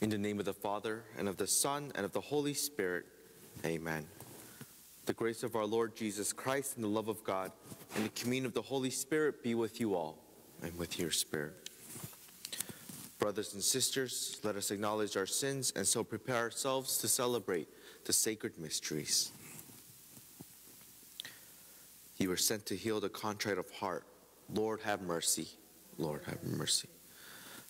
In the name of the Father, and of the Son, and of the Holy Spirit, amen. The grace of our Lord Jesus Christ, and the love of God, and the communion of the Holy Spirit be with you all, and with your spirit. Brothers and sisters, let us acknowledge our sins and so prepare ourselves to celebrate the sacred mysteries. You were sent to heal the contrite of heart. Lord, have mercy. Lord, have mercy.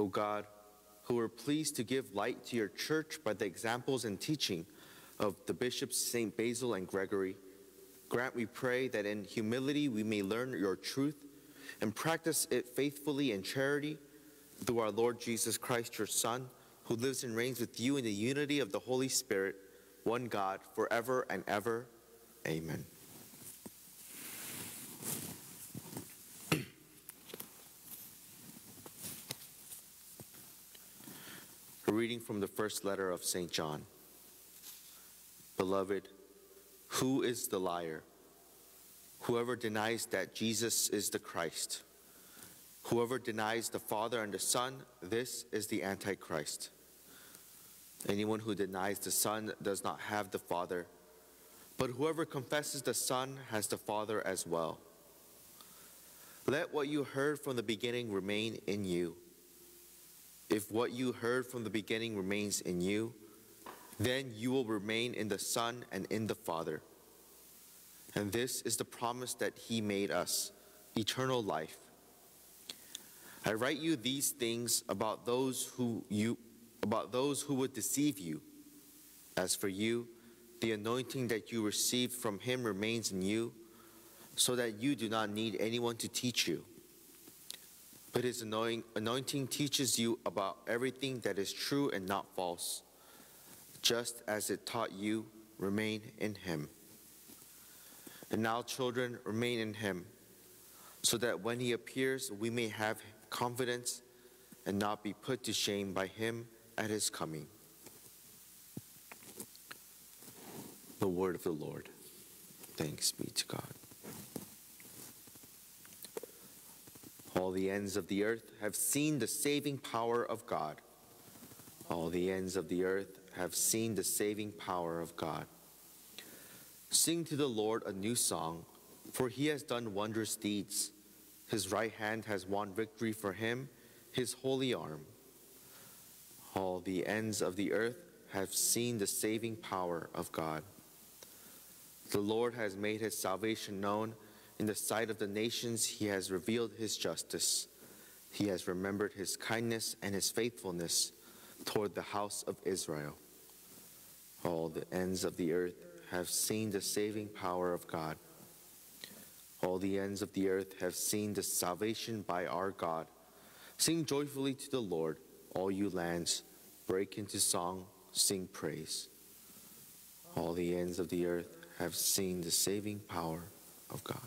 O God, who were pleased to give light to your church by the examples and teaching of the bishops St. Basil and Gregory, grant, we pray, that in humility we may learn your truth and practice it faithfully in charity through our Lord Jesus Christ, your Son, who lives and reigns with you in the unity of the Holy Spirit, one God, forever and ever. Amen. A reading from the first letter of St. John. Beloved, who is the liar? Whoever denies that Jesus is the Christ. Whoever denies the Father and the Son, this is the Antichrist. Anyone who denies the Son does not have the Father, but whoever confesses the Son has the Father as well. Let what you heard from the beginning remain in you. If what you heard from the beginning remains in you, then you will remain in the Son and in the Father. And this is the promise that He made us eternal life. I write you these things about those who you about those who would deceive you. As for you, the anointing that you received from him remains in you, so that you do not need anyone to teach you. But his anointing teaches you about everything that is true and not false. Just as it taught you, remain in him. And now, children, remain in him, so that when he appears, we may have confidence and not be put to shame by him at his coming. The word of the Lord. Thanks be to God. All the ends of the earth have seen the saving power of God. All the ends of the earth have seen the saving power of God. Sing to the Lord a new song, for he has done wondrous deeds. His right hand has won victory for him, his holy arm. All the ends of the earth have seen the saving power of God. The Lord has made his salvation known in the sight of the nations. He has revealed his justice. He has remembered his kindness and his faithfulness toward the house of Israel. All the ends of the earth have seen the saving power of God. All the ends of the earth have seen the salvation by our God. Sing joyfully to the Lord, all you lands. Break into song, sing praise. All the ends of the earth have seen the saving power of God.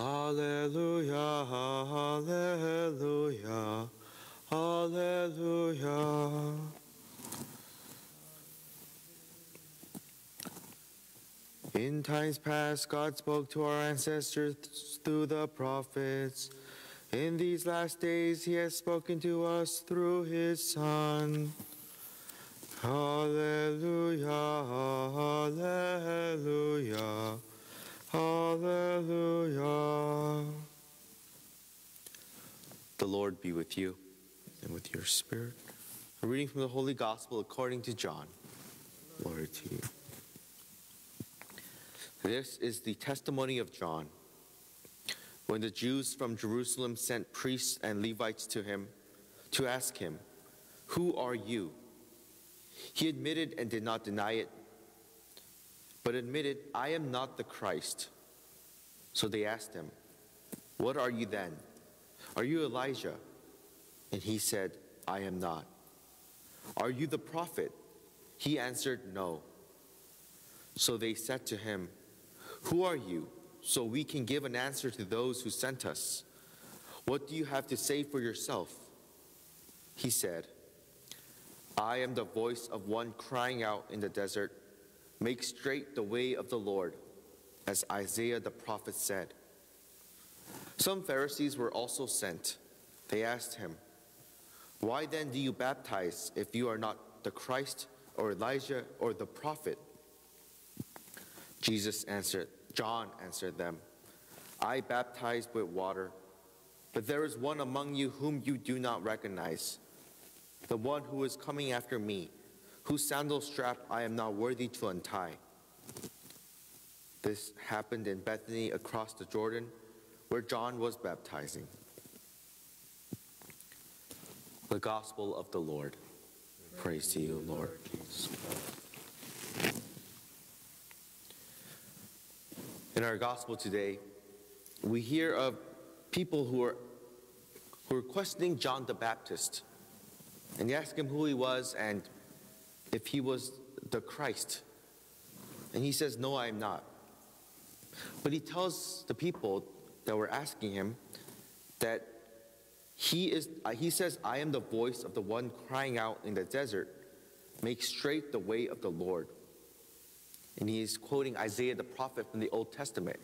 Hallelujah, hallelujah, hallelujah. In times past, God spoke to our ancestors through the prophets. In these last days, He has spoken to us through His Son. Hallelujah, hallelujah. Hallelujah. The Lord be with you and with your spirit. A reading from the Holy Gospel according to John. Glory to you. This is the testimony of John. When the Jews from Jerusalem sent priests and Levites to him to ask him, Who are you? He admitted and did not deny it but admitted, I am not the Christ. So they asked him, What are you then? Are you Elijah? And he said, I am not. Are you the prophet? He answered, No. So they said to him, Who are you? So we can give an answer to those who sent us. What do you have to say for yourself? He said, I am the voice of one crying out in the desert, Make straight the way of the Lord, as Isaiah the prophet said. Some Pharisees were also sent. They asked him, Why then do you baptize if you are not the Christ or Elijah or the prophet? Jesus answered, John answered them, I baptize with water, but there is one among you whom you do not recognize, the one who is coming after me, whose sandal strap I am not worthy to untie. This happened in Bethany across the Jordan, where John was baptizing. The Gospel of the Lord. Praise to you, Lord. In our gospel today, we hear of people who are, who are questioning John the Baptist. And they ask him who he was and if he was the Christ. And he says, No, I am not. But he tells the people that were asking him that he, is, uh, he says, I am the voice of the one crying out in the desert, make straight the way of the Lord. And he's quoting Isaiah the prophet from the Old Testament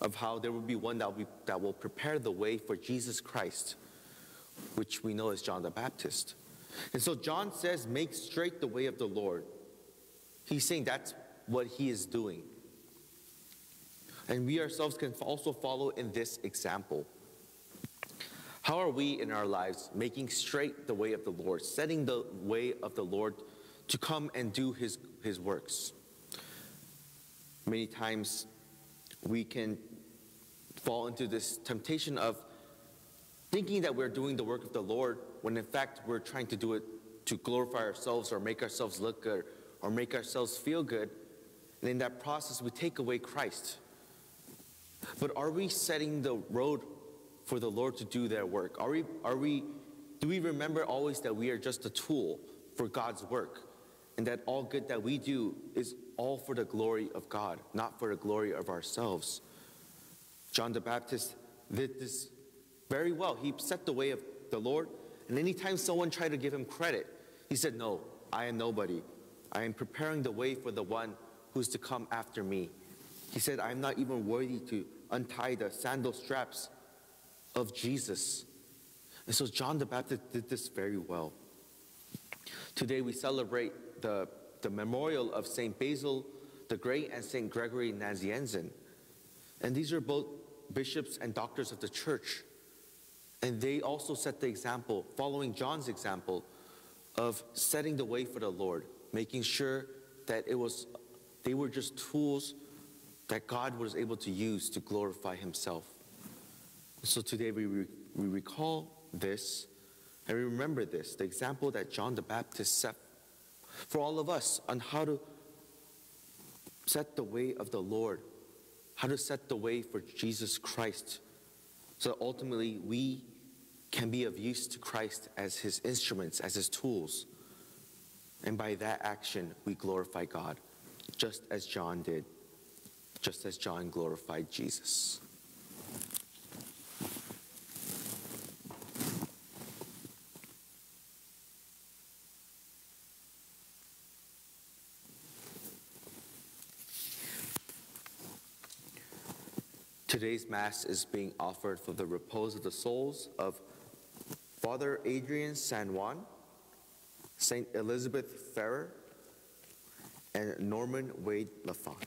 of how there will be one that that will prepare the way for Jesus Christ, which we know as John the Baptist. And so John says, Make straight the way of the Lord. He's saying that's what he is doing. And we ourselves can also follow in this example. How are we in our lives making straight the way of the Lord, setting the way of the Lord to come and do his, his works? Many times we can fall into this temptation of thinking that we're doing the work of the Lord when in fact we're trying to do it to glorify ourselves or make ourselves look good or make ourselves feel good. And in that process, we take away Christ. But are we setting the road for the Lord to do their work? Are we, are we, do we remember always that we are just a tool for God's work and that all good that we do is all for the glory of God, not for the glory of ourselves? John the Baptist did this very well. He set the way of the Lord, and anytime someone tried to give him credit, he said, No, I am nobody. I am preparing the way for the one who's to come after me. He said, I am not even worthy to untie the sandal straps of Jesus. And so John the Baptist did this very well. Today we celebrate the, the memorial of St. Basil the Great and St. Gregory Nazianzen. And these are both bishops and doctors of the church. And they also set the example, following John's example, of setting the way for the Lord, making sure that it was they were just tools that God was able to use to glorify himself. So today we, re- we recall this and we remember this, the example that John the Baptist set for all of us on how to set the way of the Lord, how to set the way for Jesus Christ, so that ultimately we can be of use to Christ as his instruments, as his tools. And by that action, we glorify God, just as John did, just as John glorified Jesus. Today's Mass is being offered for the repose of the souls of Father Adrian San Juan, Saint Elizabeth Ferrer, and Norman Wade Lafont.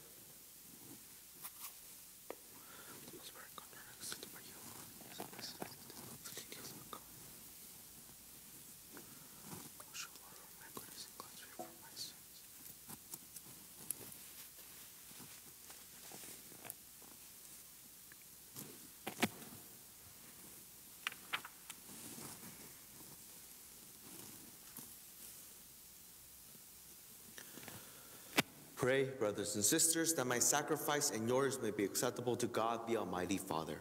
Pray, brothers and sisters, that my sacrifice and yours may be acceptable to God, the Almighty Father.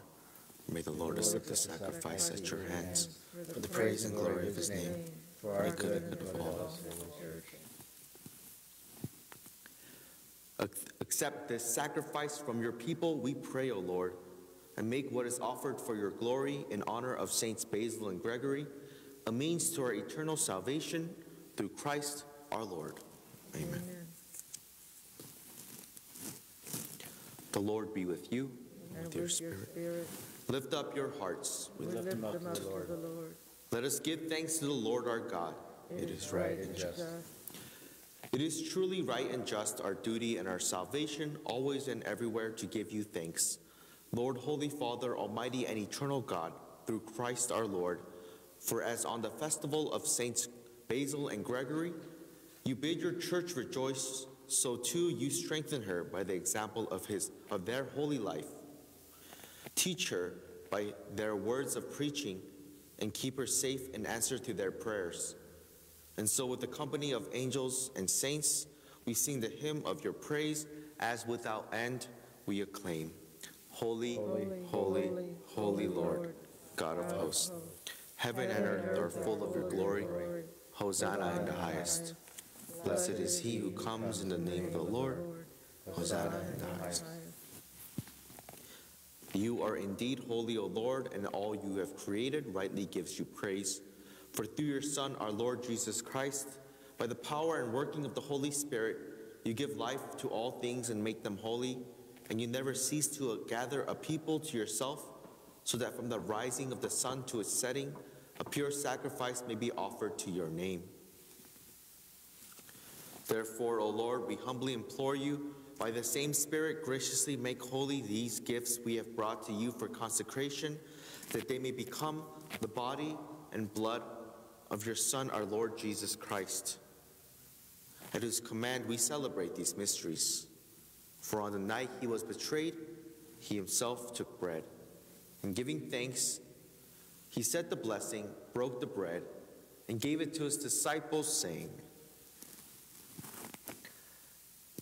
May the Lord accept the sacrifice at your hands for the praise and glory of his name, for our good and of all. Accept this sacrifice from your people, we pray, O Lord, and make what is offered for your glory in honor of Saints Basil and Gregory a means to our eternal salvation through Christ our Lord. Amen. The Lord be with you and with your spirit. Lift up your hearts. We lift them up to the Lord. Let us give thanks to the Lord our God. It is right and just. It is truly right and just, our duty and our salvation, always and everywhere to give you thanks. Lord, Holy Father, Almighty and eternal God, through Christ our Lord, for as on the festival of Saints Basil and Gregory, you bid your church rejoice, so too you strengthen her by the example of, his, of their holy life. Teach her by their words of preaching, and keep her safe in answer to their prayers. And so, with the company of angels and saints, we sing the hymn of your praise, as without end we acclaim. Holy, holy, holy, holy, Lord, God of hosts. Heaven and earth are full of your glory. Hosanna in the highest. Blessed is he who comes in the name of the Lord. Hosanna in the highest. You are indeed holy, O Lord, and all you have created rightly gives you praise. For through your Son, our Lord Jesus Christ, by the power and working of the Holy Spirit, you give life to all things and make them holy, and you never cease to gather a people to yourself, so that from the rising of the sun to its setting, a pure sacrifice may be offered to your name. Therefore, O Lord, we humbly implore you, by the same Spirit, graciously make holy these gifts we have brought to you for consecration, that they may become the body and blood of your Son, our Lord Jesus Christ, at whose command we celebrate these mysteries. For on the night he was betrayed, he himself took bread, and giving thanks, he said the blessing, broke the bread, and gave it to his disciples, saying,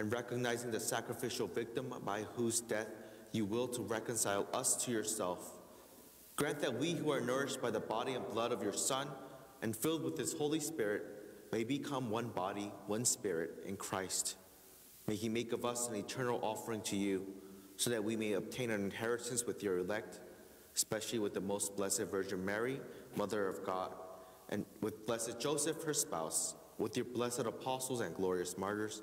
and recognizing the sacrificial victim by whose death you will to reconcile us to yourself. Grant that we who are nourished by the body and blood of your Son and filled with his Holy Spirit may become one body, one spirit in Christ. May he make of us an eternal offering to you, so that we may obtain an inheritance with your elect, especially with the most blessed Virgin Mary, Mother of God, and with blessed Joseph, her spouse, with your blessed apostles and glorious martyrs,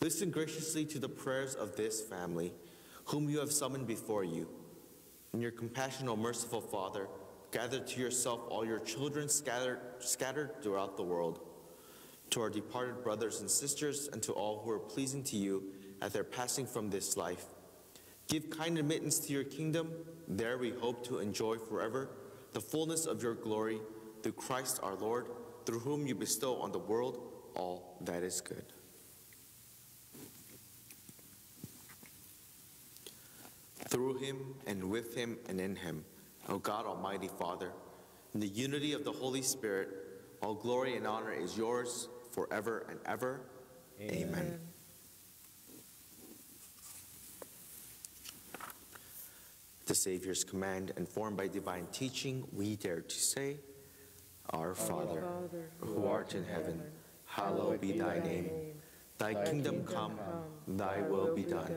Listen graciously to the prayers of this family, whom you have summoned before you. In your compassionate, merciful Father, Gather to yourself all your children scattered, scattered throughout the world. To our departed brothers and sisters, and to all who are pleasing to you at their passing from this life. Give kind admittance to your kingdom. There we hope to enjoy forever the fullness of your glory through Christ our Lord, through whom you bestow on the world all that is good. Through him and with him and in him O God, Almighty Father, in the unity of the Holy Spirit, all glory and honor is yours forever and ever. Amen. Amen. The Savior's command, informed by divine teaching, we dare to say, Our Father, who art in heaven, hallowed be thy name. Thy kingdom come, thy will be done,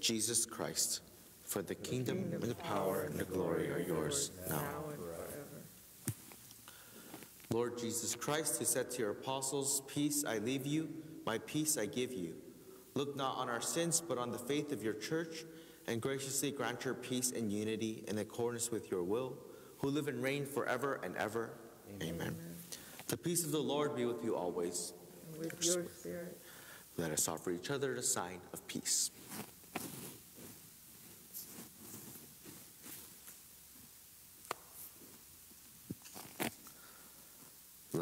Jesus Christ. For the kingdom and the power and the glory are yours now and forever. Lord Jesus Christ, who said to your apostles, Peace I leave you, my peace I give you. Look not on our sins, but on the faith of your church, and graciously grant your peace and unity in accordance with your will, who live and reign forever and ever. Amen. Amen. The peace of the Lord be with you always. And with your spirit. Let us offer each other the sign of peace.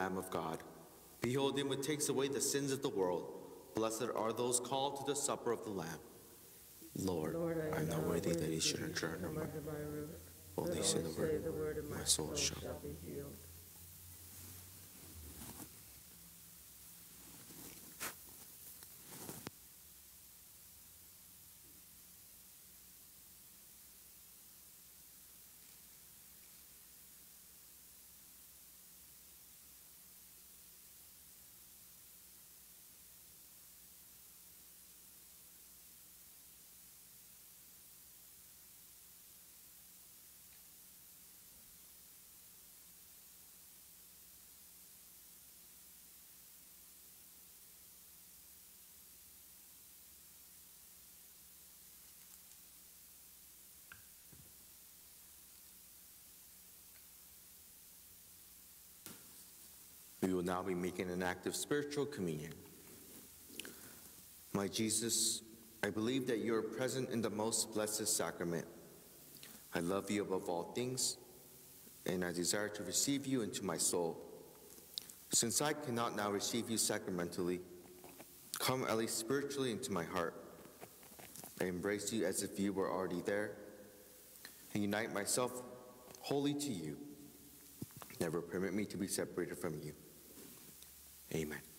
Lamb of God. Behold him who takes away the sins of the world. Blessed are those called to the supper of the Lamb. Lord, Lord I am not worthy that he should enter under my roof. Only say the word, my soul shall be healed. We will now be making an act of spiritual communion. My Jesus, I believe that you are present in the most blessed sacrament. I love you above all things, and I desire to receive you into my soul. Since I cannot now receive you sacramentally, come at least spiritually into my heart. I embrace you as if you were already there, and unite myself wholly to you. Never permit me to be separated from you. Amen.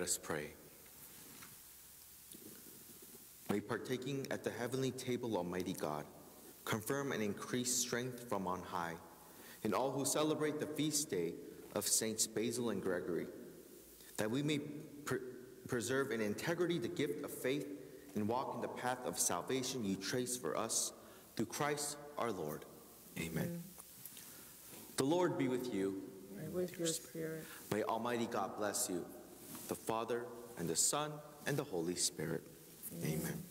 Let us pray. May partaking at the heavenly table, Almighty God, confirm and increase strength from on high in all who celebrate the feast day of Saints Basil and Gregory, that we may pre- preserve in integrity the gift of faith and walk in the path of salvation you trace for us through Christ our Lord. Amen. The Lord be with you. And with your spirit. May Almighty God bless you, the Father, and the Son, and the Holy Spirit. Amen.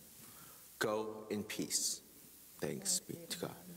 Go in peace. Thanks be to God.